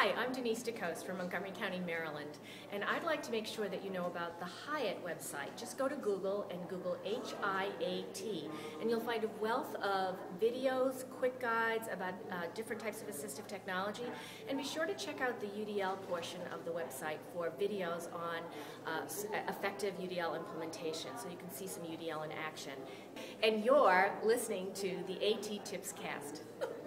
Hi, I'm Denise DeCoste from Montgomery County, Maryland, and I'd like to make sure that you know about the HIAT website. Just go to Google and Google H-I-A-T, and you'll find a wealth of videos, quick guides about uh, different types of assistive technology, and be sure to check out the UDL portion of the website for videos on uh, effective UDL implementation, so you can see some UDL in action. And you're listening to the AT Tips Cast.